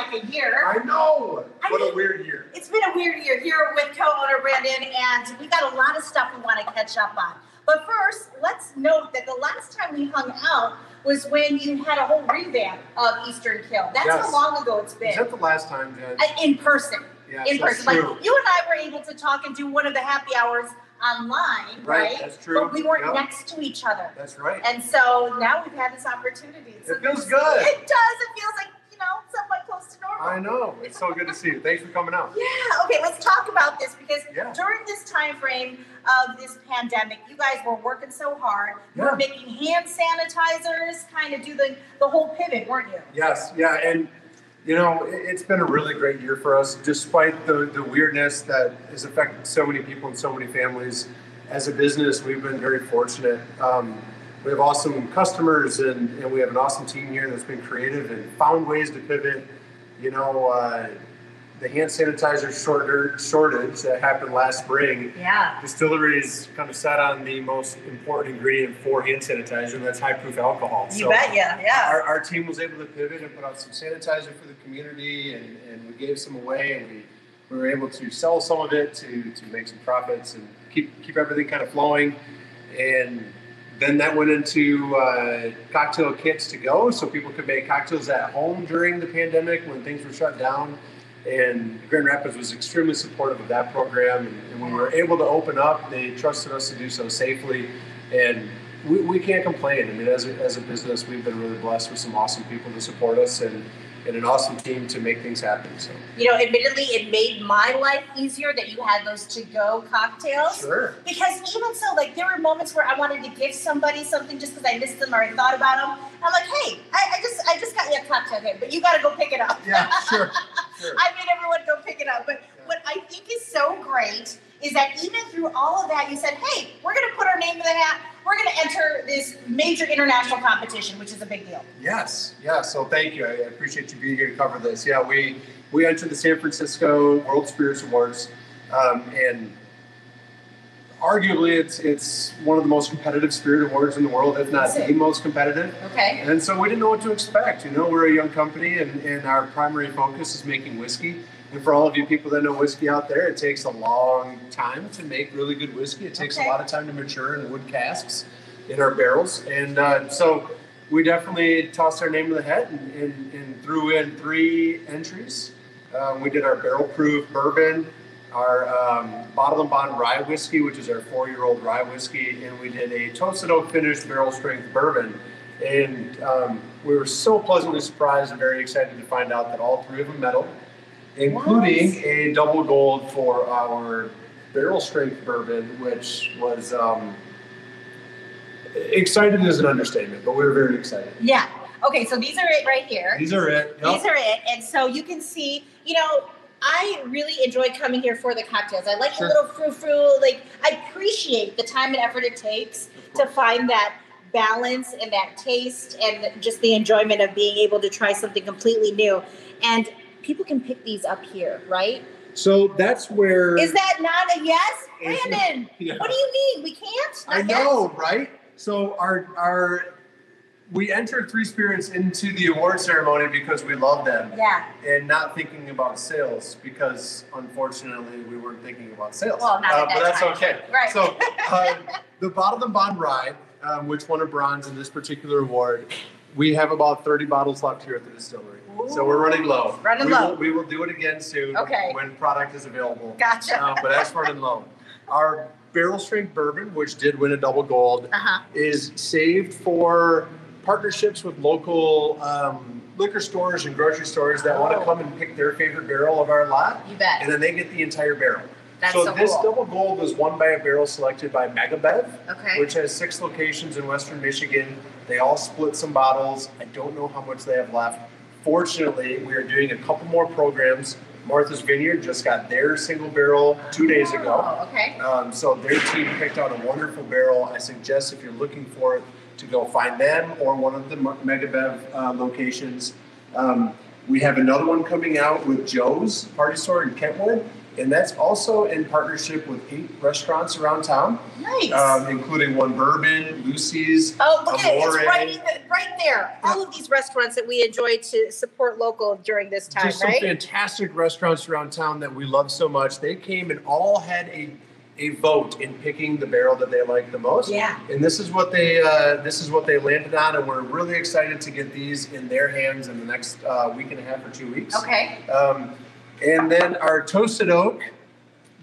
know. I know. What a mean- weird year. It's been a weird year here with co-owner Brandon, and we got a lot of stuff we want to catch up on. But first, let's note that the last time we hung out was when you had a whole revamp of Eastern Kille. That's Yes. how long ago it's been. Is that the last time, Jen? Uh, in person. Yeah, in person. Like you and I were able to talk and do one of the happy hours online, Right, right? that's true. But we weren't Yep. next to each other. That's right. And so now we've had this opportunity. It's It feels good. It does. It feels like, you know, somewhat close to normal. I know. It's so good to see you. Thanks for coming out. Yeah, okay, let's talk about this because Yeah. during this time frame of this pandemic, you guys were working so hard. You Yeah. were making hand sanitizers, kind of do the, the whole pivot, weren't you? Yes, yeah, and you know, it- it's been a really great year for us, despite the, the weirdness that has affected so many people and so many families. As a business, we've been very fortunate. Um, we have awesome customers, and, and we have an awesome team here that's been creative and found ways to pivot. You know, uh, the hand sanitizer shorter, shortage that happened last spring Yeah. distilleries kind of sat on the most important ingredient for hand sanitizer, and that's high proof alcohol. You bet, yeah, yeah. Our, our team was able to pivot and put out some sanitizer for the community, and, and we gave some away, and we, we were able to sell some of it to, to make some profits and keep keep everything kind of flowing. And then that went into uh, cocktail kits to go, so people could make cocktails at home during the pandemic when things were shut down. And Grand Rapids was extremely supportive of that program. And, when we were able to open up, they trusted us to do so safely. And we, we can't complain. I mean, as a, as a business, we've been really blessed with some awesome people to support us and, and an awesome team to make things happen. So, You know, admittedly, it made my life easier that you had those to-go cocktails. sure. Because even so, like there were moments where I wanted to give somebody something just because I missed them or I thought about them. I'm like, hey, I, I just I just got you a cocktail here, but you got to go pick it up. Yeah, sure. Sure. I made everyone go pick it up. But what I think is so great is that even through all of that, you said, hey, we're going to put our name in the hat. We're going to enter this major international competition, which is a big deal. Yes, yeah. So thank you. I appreciate you being here to cover this. Yeah, we we entered the San Francisco World Spirits Awards, um, and arguably it's it's one of the most competitive spirit awards in the world, if not the most competitive. Okay. And so we didn't know what to expect. You know, we're a young company, and, and our primary focus is making whiskey. And for all of you people that know whiskey out there, it takes a long time to make really good whiskey. It takes Okay. a lot of time to mature in wood casks in our barrels. And uh, so we definitely tossed our name to the hat and, and, and threw in three entries. Um, we did our barrel proof bourbon, our um, bottled in bond rye whiskey, which is our four year old rye whiskey, and we did a toasted oak finished barrel strength bourbon. And um, we were so pleasantly surprised and very excited to find out that all three of them medaled, including Nice. a double gold for our barrel strength bourbon, which was um, excited is an understatement, but we were very excited. Yeah. Okay, so these are it right here. These are it. Yep. These are it. And so you can see, you know, I really enjoy coming here for the cocktails. I like Sure. the little frou frou. Like, I appreciate the time and effort it takes to find that balance and that taste and just the enjoyment of being able to try something completely new. And people can pick these up here, right? So that's where Is that not a yes? Brandon, Yeah. what do you mean? We can't? I Not yet? know, right? So our our we entered Three Spirits into the award ceremony because we love them Yeah. and not thinking about sales because unfortunately we weren't thinking about sales. Well, not Uh, that but that's time. okay. Right. So uh, the Bottled in Bond Rye, um, which won a bronze in this particular award, we have about 30 bottles left here at the distillery. So we're running low. Running we low. Will, we will do it again soon Okay. when product is available. Gotcha. Uh, but that's running low. Our barrel strength bourbon, which did win a double gold, Uh-huh. is saved for partnerships with local um, liquor stores and grocery stores that want Oh. to come and pick their favorite barrel of our lot, You bet. and then they get the entire barrel. That's so, so this cool. double gold was won by a barrel selected by Megabev, Okay. which has six locations in Western Michigan. They all split some bottles. I don't know how much they have left. Fortunately, we are doing a couple more programs. Martha's Vineyard just got their single barrel two days ago. Oh, okay. Um, so their team picked out a wonderful barrel. I suggest if you're looking for it to go find them or one of the Megabev uh, locations. Um, we have another one coming out with Joe's Party Store in Kentwood. And that's also in partnership with eight restaurants around town, Nice. um, including One Bourbon, Lucy's. Oh, look at it. It's right, in the- right there. All of these restaurants that we enjoy to support local during this time, just some right? fantastic restaurants around town that we love so much. They came and all had a a vote in picking the barrel that they liked the most. Yeah. And this is what they uh, this is what they landed on, and we're really excited to get these in their hands in the next uh, week and a half or two weeks. Okay. Um, and then our toasted oak,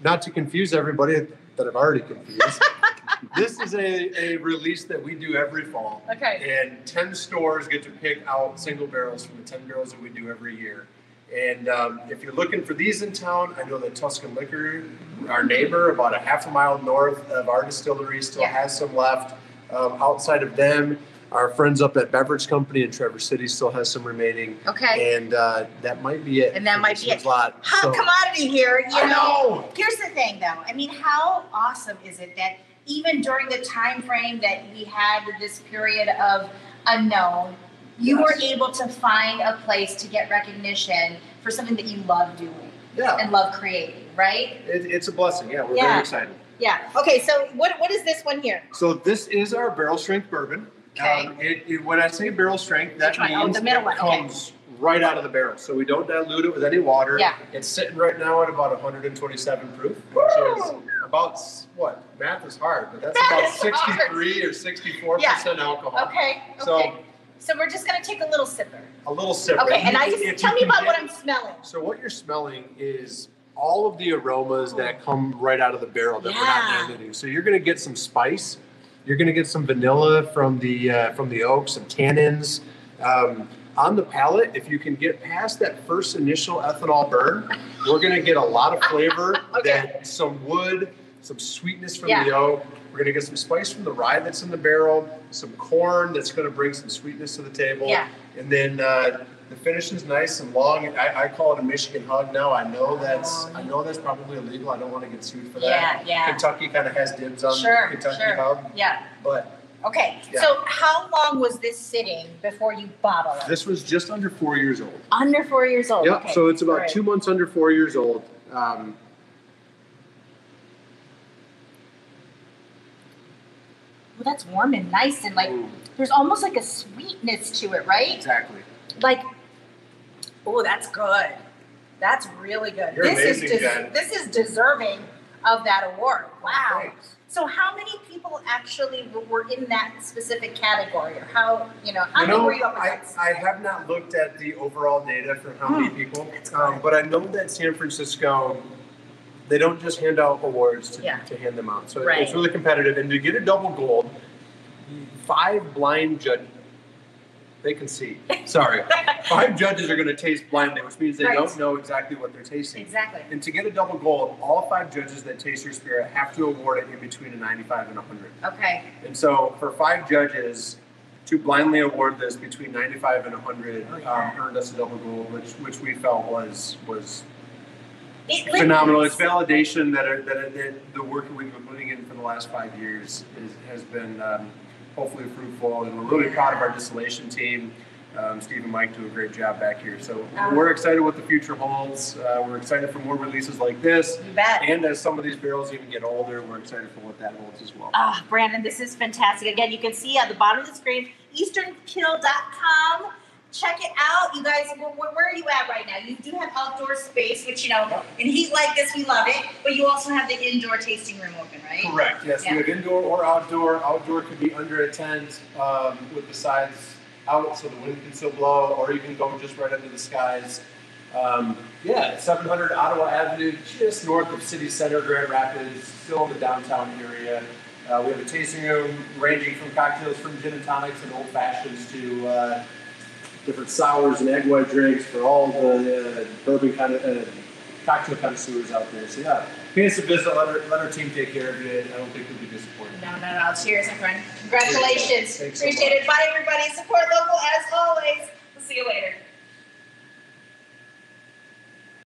not to confuse everybody that I've already confused. this is a, a release that we do every fall. Okay. And 10 stores get to pick out single barrels from the 10 barrels that we do every year. And um, if you're looking for these in town, I know that Tuscan Liquor, our neighbor, about a half a mile north of our distillery, still Yeah. has some left. Um, outside of them, our friends up at Beverage Company in Traverse City still has some remaining. Okay. And uh, that might be it. And that might be it. Lot. Hot So- commodity here, you I know. know. Here's the thing, though. I mean, how awesome is it that even during the time frame that we had this period of unknown, you were able to find a place to get recognition for something that you love doing Yeah, and love creating, right? it, it's a blessing. Yeah, we're Yeah. very excited. Yeah. Okay. So what what is this one here? So this is our barrel strength bourbon. Okay. Um, it, it- when I say barrel strength, that? Oh, means the middle it one, okay. comes right out of the barrel. So we don't dilute it with any water. Yeah. It's sitting right now at about 127 proof, which is about what? Math is hard, but that's Math about is hard. 63 or 64 Yeah. percent alcohol. Okay. Okay. So So we're just gonna take a little sipper. a little sipper. Okay. And I just tell me about what I'm smelling. So what you're smelling is all of the aromas that come right out of the barrel that we're Yeah. not diluting. So you're going to get some spice. You're going to get some vanilla from the uh, from the oak, some tannins. Um, on the palate, if you can get past that first initial ethanol burn, we're going to get a lot of flavor. Okay. That some wood, some sweetness from Yeah. the oak. We're going to get some spice from the rye that's in the barrel, some corn that's going to bring some sweetness to the table. Yeah. And then uh, the finish is nice and long. I, I call it a Michigan hug now. I know that's I know that's probably illegal. I don't want to get sued for that. Yeah. Yeah. Kentucky kind of has dibs on Sure, Kentucky sure. hug, Yeah. but Okay. Yeah. So how long was this sitting before you bottle it? this was just under four years old. Under four years old. Yep. Okay. So it's about All right. two months under four years old. Um, Well, that's warm and nice, and like ooh, there's almost like a sweetness to it, right? exactly. Like, oh, that's good. That's really good. You're this amazing, is des- this is deserving of that award. Wow. Thanks. So, how many people actually were in that specific category, or how you know how You many know, were you up I. I have not looked at the overall data for how many Hmm. people, um, but I know that San Francisco, they don't just hand out awards to, Yeah. to hand them out. So Right. it's really competitive. And to get a double gold, five blind judges, they can see. Sorry. five judges are going to taste blindly, which means they Right. don't know exactly what they're tasting. exactly. And to get a double gold, all five judges that taste your spirit have to award it in between a 95 and 100. Okay. And so for five judges to blindly award this between 95 and 100 Oh, yeah. um, earned us a double gold, which which we felt was was It phenomenal. It's validation that, are, that, are- that the work that we've been putting in for the last five years is, has been um, hopefully fruitful, and we're really proud of our distillation team. Um, Steve and Mike do a great job back here. So Uh-huh. we're excited what the future holds. Uh, we're excited for more releases like this. You bet. And as some of these barrels even get older, we're excited for what that holds as well. Ah, Brandon, this is fantastic. Again, you can see at the bottom of the screen, easternkille.com. Check it out. You guys, where, where are you at right now? You do have outdoor space, which, you know, in heat like this, we love it. But you also have the indoor tasting room open, right? Correct. Yes, Yeah. we have indoor or outdoor. Outdoor could be under a tent um, with the sides out so the wind can still blow, or you can go just right under the skies. Um, yeah, 700 Ottawa Avenue, just north of City Center, Grand Rapids, still in the downtown area. Uh, we have a tasting room ranging from cocktails from gin and tonics and old fashions to uh, different sours and egg white drinks for all the uh, bourbon kind of uh, cocktail connoisseurs out there. So yeah, pay us a visit. Let our, let our team take care of you. I don't think you'll be disappointed. No, no, no. Cheers, my friend. Congratulations. Thanks so it. Bye, everybody. Support local as always. We'll see you later.